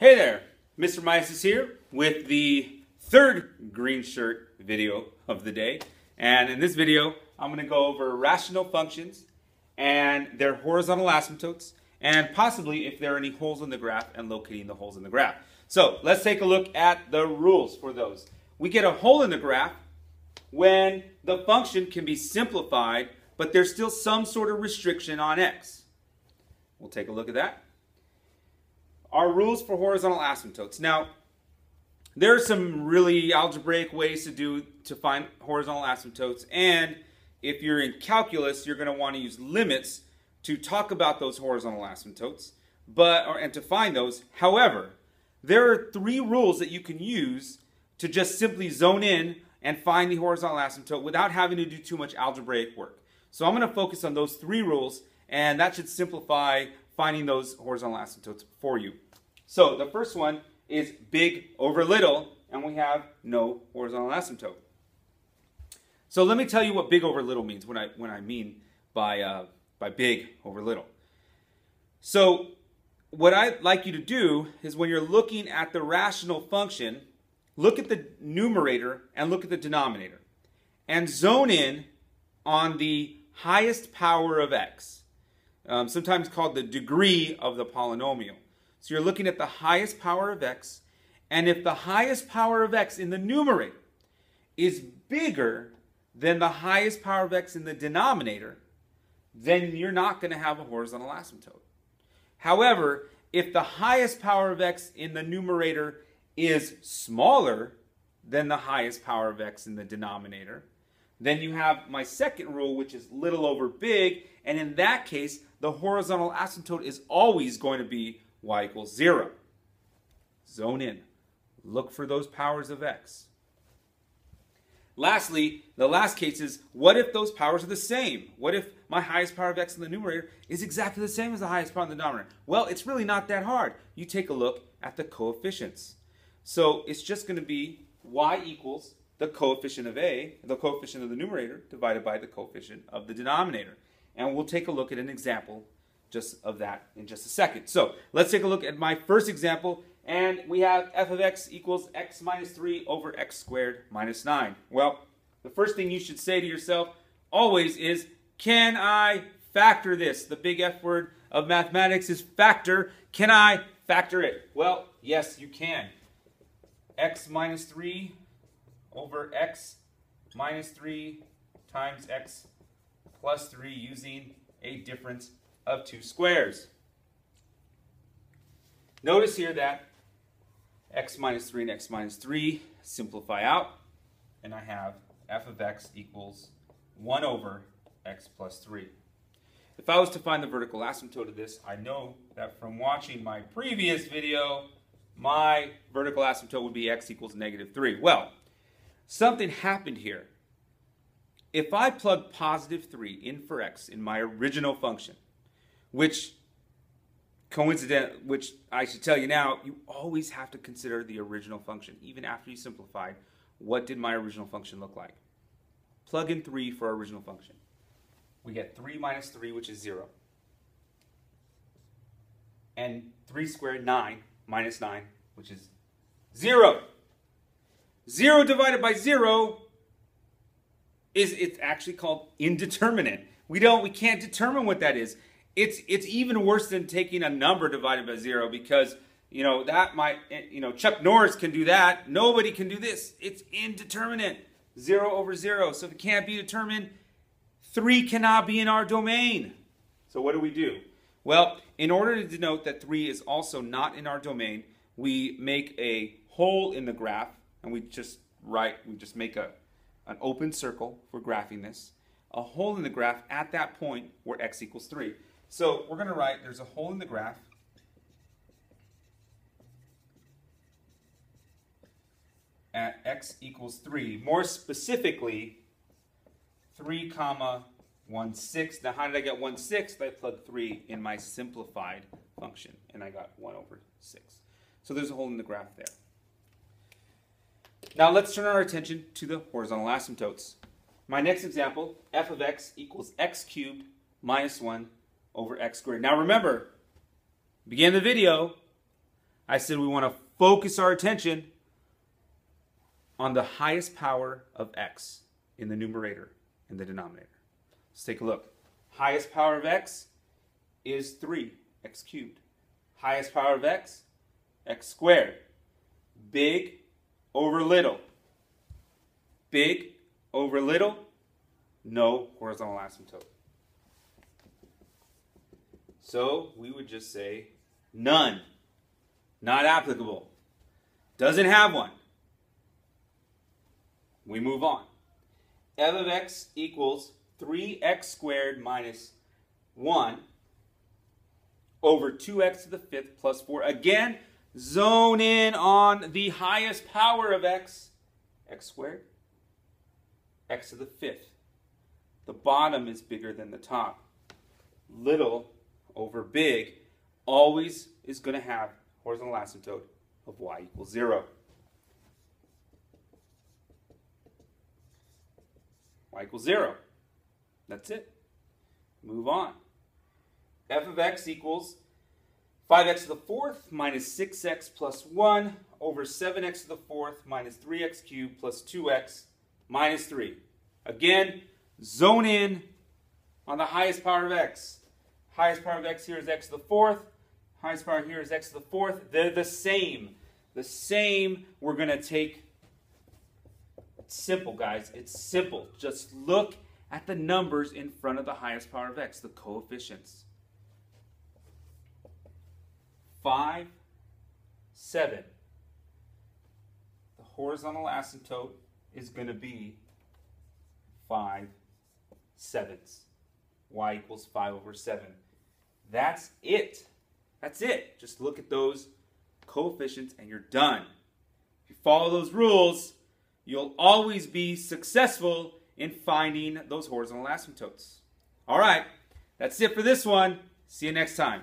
Hey there, Mr. Maestas here with the third green shirt video of the day. And in this video, I'm going to go over rational functions and their horizontal asymptotes and possibly if there are any holes in the graph and locating the holes in the graph. So let's take a look at the rules for those. We get a hole in the graph when the function can be simplified, but there's still some sort of restriction on x. We'll take a look at that are rules for horizontal asymptotes. Now, there are some really algebraic ways to do to find horizontal asymptotes, and if you're in calculus, you're going to want to use limits to talk about those horizontal asymptotes, but or, and to find those. However, there are three rules that you can use to just simply zone in and find the horizontal asymptote without having to do too much algebraic work. So I'm going to focus on those three rules, and that should simplify finding those horizontal asymptotes for you. So the first one is big over little, and we have no horizontal asymptote. So let me tell you what big over little means when I, when I mean by, uh, by big over little. So what I'd like you to do is when you're looking at the rational function, look at the numerator and look at the denominator. And zone in on the highest power of x um, sometimes called the degree of the polynomial. So you're looking at the highest power of x, and if the highest power of x in the numerator is bigger than the highest power of x in the denominator, then you're not going to have a horizontal asymptote. However, if the highest power of x in the numerator is smaller than the highest power of x in the denominator, then you have my second rule, which is little over big, and in that case, the horizontal asymptote is always going to be y equals 0. Zone in. Look for those powers of x. Lastly, the last case is, what if those powers are the same? What if my highest power of x in the numerator is exactly the same as the highest power in the denominator? Well, it's really not that hard. You take a look at the coefficients. So it's just going to be y equals the coefficient of a, the coefficient of the numerator, divided by the coefficient of the denominator. And we'll take a look at an example just of that in just a second. So let's take a look at my first example. And we have f of x equals x minus 3 over x squared minus 9. Well, the first thing you should say to yourself always is, can I factor this? The big F word of mathematics is factor. Can I factor it? Well, yes, you can. x minus 3 over x minus 3 times x plus 3 using a difference of two squares. Notice here that x minus 3 and x minus 3 simplify out, and I have f of x equals 1 over x plus 3. If I was to find the vertical asymptote of this, I know that from watching my previous video, my vertical asymptote would be x equals negative 3. Well, something happened here. If I plug positive 3 in for x in my original function, which coincident, which I should tell you now, you always have to consider the original function. Even after you simplified, what did my original function look like? Plug in 3 for our original function. We get 3 minus 3, which is 0. And 3 squared, 9, minus 9, which is 0. 0 divided by 0 is it's actually called indeterminate. We don't we can't determine what that is. It's it's even worse than taking a number divided by 0 because you know that might you know Chuck Norris can do that. Nobody can do this. It's indeterminate. 0 over 0. So if it can't be determined, 3 cannot be in our domain. So what do we do? Well, in order to denote that 3 is also not in our domain, we make a hole in the graph and we just write, we just make a an open circle for graphing this, a hole in the graph at that point where x equals 3. So we're going to write there's a hole in the graph at x equals 3. More specifically, 3 comma 1 6. Now how did I get 1 6? I plugged 3 in my simplified function, and I got 1 over 6. So there's a hole in the graph there. Now let's turn our attention to the horizontal asymptotes. My next example, f of x equals x cubed minus 1 over x squared. Now remember, began the video, I said we want to focus our attention on the highest power of x in the numerator and the denominator. Let's take a look. Highest power of x is 3, x cubed. Highest power of x, x squared. Big over little. Big over little, no horizontal asymptote. So we would just say none, not applicable, doesn't have one. We move on. f of x equals 3x squared minus 1 over 2x to the fifth plus 4. Again, zone in on the highest power of x, x squared, x to the fifth. The bottom is bigger than the top. Little over big always is going to have horizontal asymptote of y equals 0. y equals 0. That's it. Move on. f of x equals 5x to the fourth minus 6x plus 1 over 7x to the fourth minus 3x cubed plus 2x minus 3. Again, zone in on the highest power of x. Highest power of x here is x to the fourth. Highest power here is x to the fourth. They're the same. The same. We're going to take it's simple, guys. It's simple. Just look at the numbers in front of the highest power of x, the coefficients. 5, 7. The horizontal asymptote is going to be 5 sevenths. y equals 5 over 7. That's it. That's it. Just look at those coefficients and you're done. If you follow those rules, you'll always be successful in finding those horizontal asymptotes. All right, that's it for this one. See you next time.